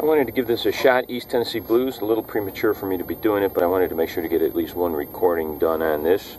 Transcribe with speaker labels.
Speaker 1: I wanted to give this a shot, East Tennessee Blues. A little premature for me to be doing it, but I wanted to make sure to get at least one recording done on this.